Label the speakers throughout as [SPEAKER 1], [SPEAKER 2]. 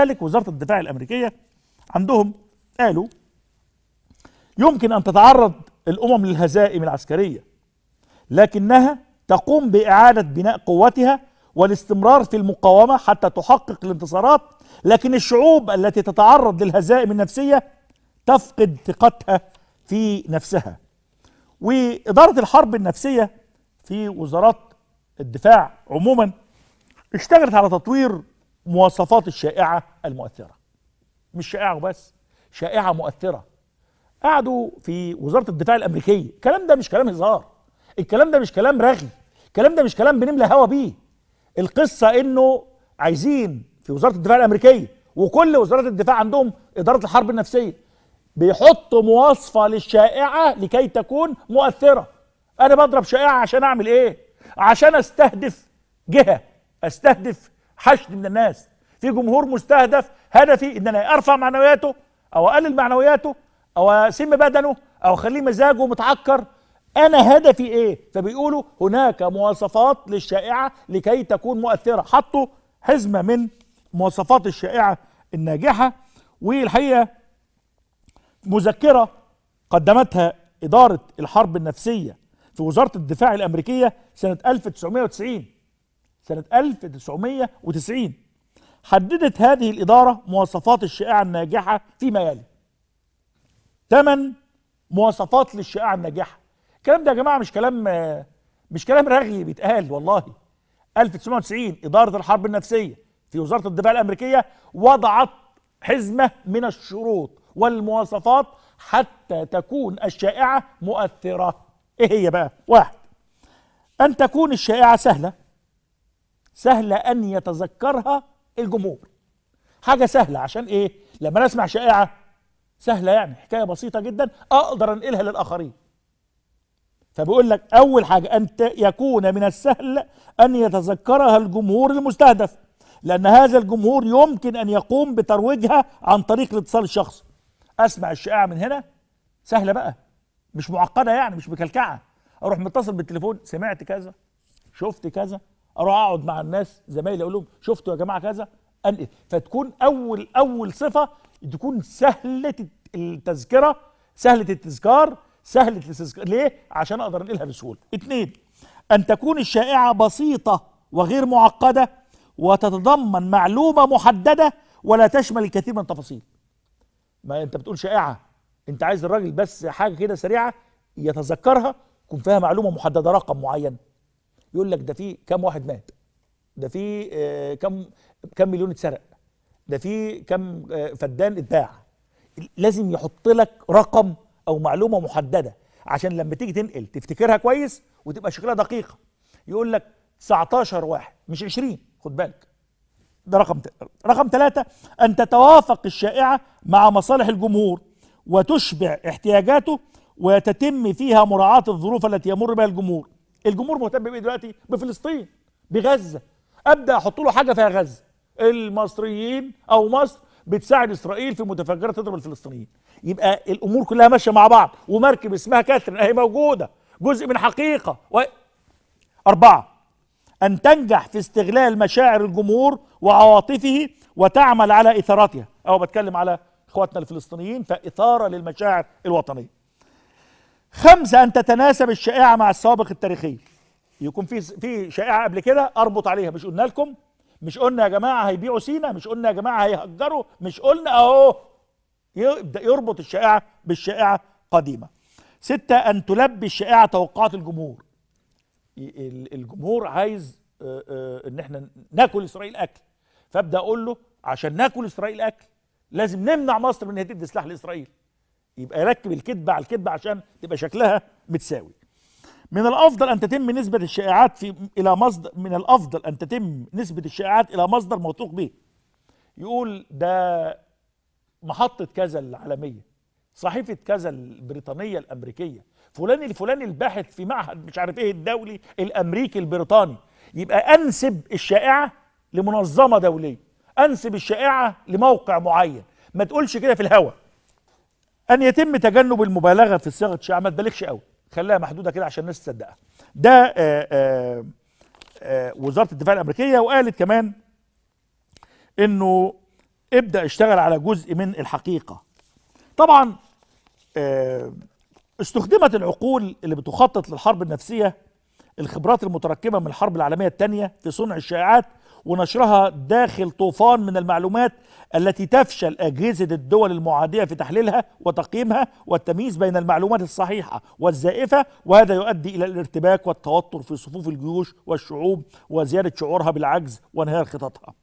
[SPEAKER 1] ذلك وزارة الدفاع الأمريكية عندهم قالوا يمكن أن تتعرض الأمم للهزائم العسكرية لكنها تقوم بإعادة بناء قوتها والاستمرار في المقاومة حتى تحقق الانتصارات لكن الشعوب التي تتعرض للهزائم النفسية تفقد ثقتها في نفسها. وإدارة الحرب النفسية في وزارات الدفاع عموما اشتغلت على تطوير مواصفات الشائعة المؤثرة. مش شائعة وبس شائعة مؤثرة. قعدوا في وزارة الدفاع الأمريكية. الكلام ده مش كلام هزار. الكلام ده مش كلام رغي. الكلام ده مش كلام بنملى هوا بيه. القصة إنه عايزين في وزارة الدفاع الأمريكية وكل وزارات الدفاع عندهم إدارة الحرب النفسية بيحطوا مواصفة للشائعة لكي تكون مؤثرة. أنا بضرب شائعة عشان أعمل إيه؟ عشان أستهدف جهة أستهدف حشد من الناس. في جمهور مستهدف هدفي إن أنا أرفع معنوياته أو أقلل معنوياته أو أسم بدنه أو أخليه مزاجه متعكر. أنا هدفي إيه؟ فبيقولوا هناك مواصفات للشائعة لكي تكون مؤثرة. حطوا حزمة من مواصفات الشائعة الناجحة والحقيقة مذكرة قدمتها إدارة الحرب النفسية في وزارة الدفاع الأمريكية سنة 1990 سنة 1990 حددت هذه الإدارة مواصفات الشائعة الناجحة فيما يلي. ثمان مواصفات للشائعة الناجحة. الكلام ده يا جماعة مش كلام مش كلام رغي بيتقال والله. 1990 إدارة الحرب النفسية في وزارة الدفاع الأمريكية وضعت حزمة من الشروط والمواصفات حتى تكون الشائعة مؤثرة. إيه هي بقى؟ واحد أن تكون الشائعة سهلة. سهله أن يتذكرها الجمهور. حاجة سهلة عشان إيه؟ لما أنا أسمع شائعة سهلة يعني حكاية بسيطة جدا أقدر أنقلها للآخرين. فبيقول لك أول حاجة أن يكون من السهل أن يتذكرها الجمهور المستهدف لأن هذا الجمهور يمكن أن يقوم بترويجها عن طريق الاتصال الشخصي. أسمع الشائعة من هنا؟ سهلة بقى مش معقدة يعني مش مكلكعة. أروح متصل بالتليفون سمعت كذا؟ شفت كذا؟ أروح اقعد مع الناس زمايلي أقول لهم شفتوا يا جماعة كذا؟ انقل فتكون اول اول صفه تكون سهله التذكره سهله التذكار سهله التذكار ليه؟ عشان أقدر انقلها بسهوله. اثنين أن تكون الشائعة بسيطة وغير معقدة وتتضمن معلومة محددة ولا تشمل الكثير من التفاصيل. ما انت بتقول شائعة انت عايز الراجل بس حاجة كده سريعة يتذكرها يكون فيها معلومة محددة رقم معين. يقول لك ده في كم واحد مات؟ ده في آه كم كم مليون اتسرق؟ ده في كم آه فدان اتباع؟ لازم يحط لك رقم أو معلومة محددة عشان لما تيجي تنقل تفتكرها كويس وتبقى شكلها دقيقة. يقول لك 19 واحد مش 20 خد بالك. ده رقم. رقم ثلاثة أن تتوافق الشائعة مع مصالح الجمهور وتشبع احتياجاته وتتم فيها مراعاة الظروف التي يمر بها الجمهور. الجمهور مهتم بإيه دلوقتي بفلسطين بغزة. أبدأ أحط له حاجة فيها غزة. المصريين أو مصر بتساعد إسرائيل في متفجرات تضرب الفلسطينيين. يبقى الأمور كلها ماشية مع بعض. ومركب اسمها كاترين أهي موجودة. جزء من حقيقة. و... أربعة أن تنجح في استغلال مشاعر الجمهور وعواطفه وتعمل على إثارتها أو بتكلم على إخواتنا الفلسطينيين فإثارة للمشاعر الوطنية. خمسة أن تتناسب الشائعة مع السوابق التاريخية يكون في في شائعة قبل كده أربط عليها. مش قلنا لكم؟ مش قلنا يا جماعة هيبيعوا سينا مش قلنا يا جماعة هيهجروا مش قلنا أهو. يبدأ يربط الشائعة بالشائعة قديمة. ستة أن تلبي الشائعة توقعات الجمهور. الجمهور عايز إن إحنا ناكل إسرائيل أكل. فأبدأ أقول له عشان ناكل إسرائيل أكل لازم نمنع مصر من تدي سلاح لإسرائيل. يبقى يركب الكذبة على الكذبة عشان تبقى شكلها متساوي. من الأفضل أن تتم نسبة الشائعات في إلى مصدر من الأفضل أن تتم نسبة الشائعات إلى مصدر موثوق به. يقول ده محطة كذا العالمية صحيفة كذا البريطانية الأمريكية. فلان الفلاني الباحث في معهد مش عارف إيه الدولي الأمريكي البريطاني. يبقى أنسب الشائعة لمنظمة دولية. أنسب الشائعة لموقع معين. ما تقولش كده في الهوا. أن يتم تجنب المبالغة في صياغة الشائعه ما تبالغش قوي. خليها محدودة كده عشان الناس تصدقها. ده آآ آآ آآ وزارة الدفاع الأمريكية وقالت كمان إنه ابدأ اشتغل على جزء من الحقيقة. طبعا آه، استخدمت العقول اللي بتخطط للحرب النفسية الخبرات المتركبة من الحرب العالمية الثانية في صنع الشائعات ونشرها داخل طوفان من المعلومات التي تفشل أجهزة الدول المعادية في تحليلها وتقييمها والتمييز بين المعلومات الصحيحة والزائفة وهذا يؤدي إلى الارتباك والتوتر في صفوف الجيوش والشعوب وزيادة شعورها بالعجز وانهيار خططها.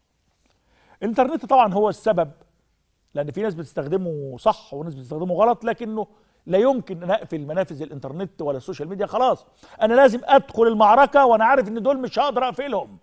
[SPEAKER 1] الإنترنت طبعا هو السبب لأن في ناس بتستخدمه صح وناس بتستخدمه غلط لكنه لا يمكن أن أقفل منافذ الإنترنت ولا السوشيال ميديا خلاص أنا لازم أدخل المعركة وأنا عارف إن دول مش هقدر أقفلهم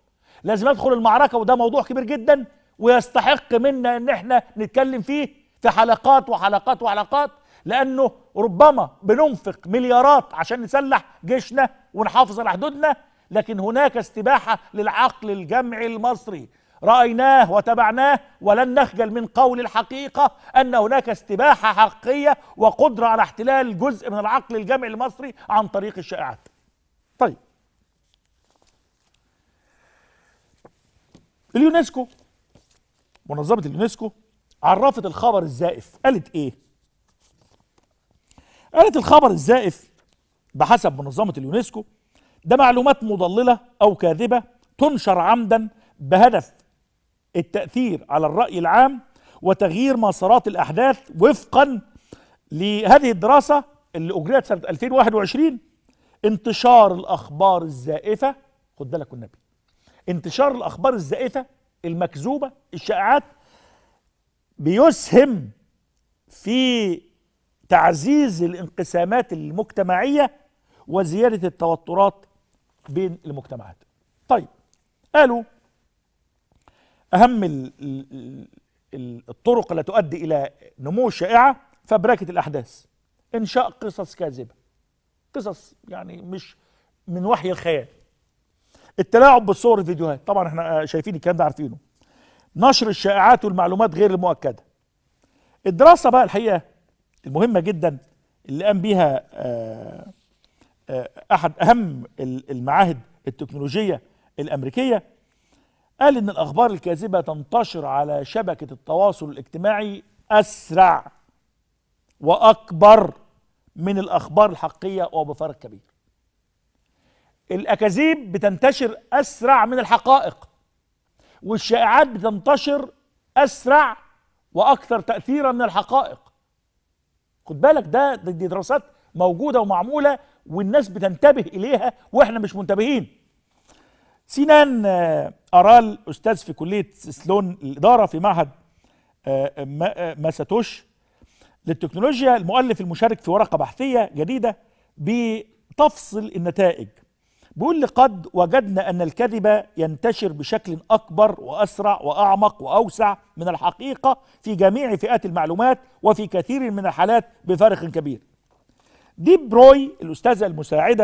[SPEAKER 1] لازم ادخل المعركة وده موضوع كبير جدا ويستحق منا إن إحنا نتكلم فيه في حلقات وحلقات وحلقات لأنه ربما بننفق مليارات عشان نسلح جيشنا ونحافظ على حدودنا لكن هناك استباحة للعقل الجمعي المصري رأيناه وتبعناه ولن نخجل من قول الحقيقة أن هناك استباحة حقيقية وقدرة على احتلال جزء من العقل الجمعي المصري عن طريق الشائعات. طيب اليونسكو. منظمة اليونسكو عرفت الخبر الزائف. قالت إيه؟ قالت الخبر الزائف بحسب منظمة اليونسكو ده معلومات مضللة أو كاذبة تنشر عمدا بهدف التأثير على الرأي العام وتغيير مسارات الأحداث وفقا لهذه الدراسة اللي أجريت سنة 2021 انتشار الأخبار الزائفة. خد بالك والنبي. انتشار الأخبار الزائفة المكذوبة الشائعات بيسهم في تعزيز الانقسامات المجتمعية وزيادة التوترات بين المجتمعات. طيب قالوا أهم ال- ال- ال- الطرق التي تؤدي إلى نمو الشائعة فبركه الأحداث إنشاء قصص كاذبة. قصص يعني مش من وحي الخيال. التلاعب بالصور والفيديوهات. طبعا إحنا شايفين الكلام ده عارفينه. نشر الشائعات والمعلومات غير المؤكدة. الدراسة بقى الحقيقة المهمة جدا اللي قام بيها آه، آه، أحد أهم ال- المعاهد التكنولوجية الأمريكية قال إن الأخبار الكاذبة تنتشر على شبكة التواصل الاجتماعي أسرع وأكبر من الأخبار الحقيقية وبفرق كبير. الأكاذيب بتنتشر أسرع من الحقائق والشائعات بتنتشر أسرع وأكثر تاثيرا من الحقائق. خد بالك ده دي دراسات موجودة ومعمولة والناس بتنتبه إليها وإحنا مش منتبهين. سينان آه، أرال أستاذ في كلية سلون الإدارة في معهد آه، آه، ماساتوش للتكنولوجيا المؤلف المشارك في ورقة بحثية جديدة بتفصل النتائج. بيقول قد وجدنا أن الكذب ينتشر بشكل أكبر وأسرع وأعمق وأوسع من الحقيقة في جميع فئات المعلومات وفي كثير من الحالات بفارق كبير. ديب بروي الأستاذة المساعدة